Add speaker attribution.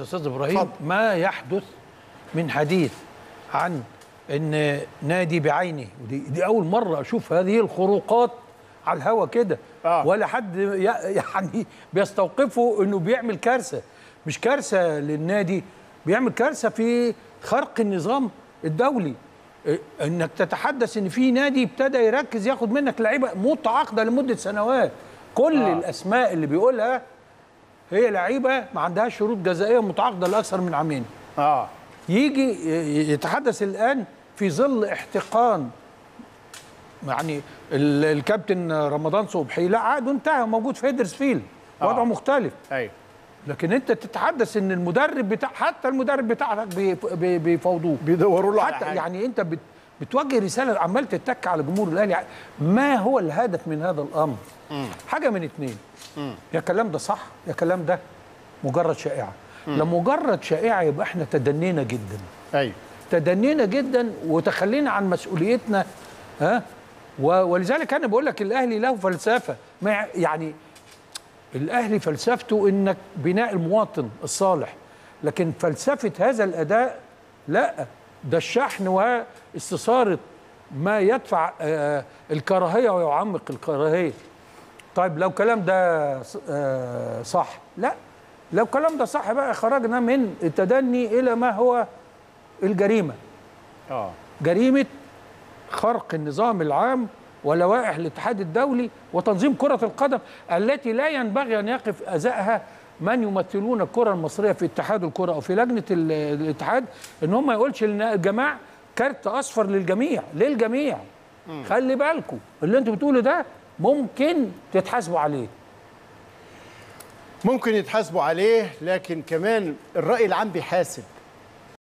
Speaker 1: أستاذ إبراهيم
Speaker 2: اتفضل.
Speaker 1: ما يحدث من حديث عن إن نادي بعينه ودي دي أول مرة أشوف هذه الخروقات على الهوا كده
Speaker 2: آه.
Speaker 1: ولا حد يعني بيستوقفه إنه بيعمل كارثة مش كارثة للنادي بيعمل كارثة في خرق النظام الدولي إيه، إنك تتحدث إن في نادي ابتدى يركز ياخد منك لعيبة متعاقدة لمدة سنوات كل
Speaker 2: آه.
Speaker 1: الأسماء اللي بيقولها هي لعيبة ما عندهاش شروط جزائية متعاقده لأكثر من عامين
Speaker 2: آه.
Speaker 1: يجي يتحدث الآن في ظل احتقان يعني ال- الكابتن رمضان صبحي. لا عقده انتهى موجود في هيدرسفيلد. وضعه
Speaker 2: آه.
Speaker 1: مختلف.
Speaker 2: أيوه
Speaker 1: لكن أنت تتحدث إن المدرب بتاع حتى المدرب بتاعك بي- بي- بيفاوضوه.
Speaker 2: بيدوروا له
Speaker 1: حتى. يعني أنت بت بتوجه رسالة عمال تتك على جمهور الأهلي. ما هو الهدف من هذا الأمر؟ حاجة من اتنين. يا كلام ده صح يا كلام ده مجرد شائعة. لما مجرد شائعة يبقى إحنا تدنينا جدا.
Speaker 2: أيوه.
Speaker 1: تدنينا جدا وتخلينا عن مسؤوليتنا ها؟ ولذلك أنا بقول لك الأهلي له فلسفة. ما يع- يعني الأهلي فلسفته إنك بناء المواطن الصالح لكن فلسفة هذا الأداء لا. ده الشحن واستثارة ما يدفع آه، الكراهية ويعمق الكراهية. طيب لو كلام ده آه، صح. لا لو كلام ده صح بقى خرجنا من التدني إلى ما هو الجريمة.
Speaker 2: آه.
Speaker 1: جريمة خرق النظام العام ولوائح الاتحاد الدولي وتنظيم كرة القدم التي لا ينبغي أن يقف أزاءها من يمثلون الكرة المصرية في اتحاد الكرة أو في لجنة ال- الاتحاد إن هم ما يقولش للجماعة كارت أصفر للجميع للجميع. خلي بالكم اللي أنتوا بتقولوا ده ممكن تتحاسبوا عليه.
Speaker 2: ممكن يتحاسبوا عليه لكن كمان الرأي العام بيحاسب.